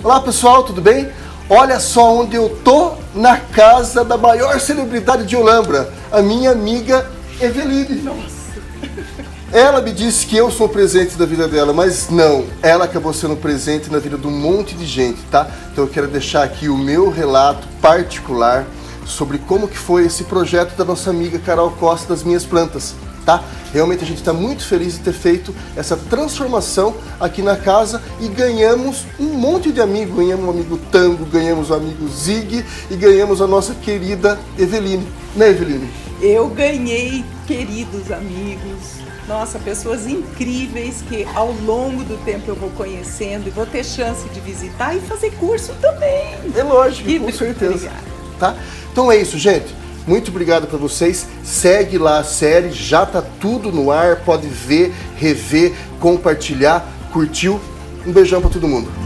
Olá pessoal, tudo bem? Olha só onde eu tô na casa da maior celebridade de Olambra, a minha amiga Eveline. Nossa. Ela me disse que eu sou presente da vida dela, mas não, ela acabou sendo presente na vida de um monte de gente, tá? Então eu quero deixar aqui o meu relato particular sobre como que foi esse projeto da nossa amiga Carol Costa das minhas plantas tá? Realmente a gente está muito feliz de ter feito essa transformação aqui na casa e ganhamos um monte de amigos. Ganhamos um amigo Tango, ganhamos o um amigo Zig e ganhamos a nossa querida Eveline. Né, Eveline? Eu ganhei queridos amigos, nossa, pessoas incríveis que ao longo do tempo eu vou conhecendo e vou ter chance de visitar e fazer curso também. É lógico, com certeza. Obrigada. Tá? Então é isso, gente. Muito obrigado para vocês. Segue lá a série, já tá tudo no ar, pode ver, rever, compartilhar, curtiu. Um beijão para todo mundo.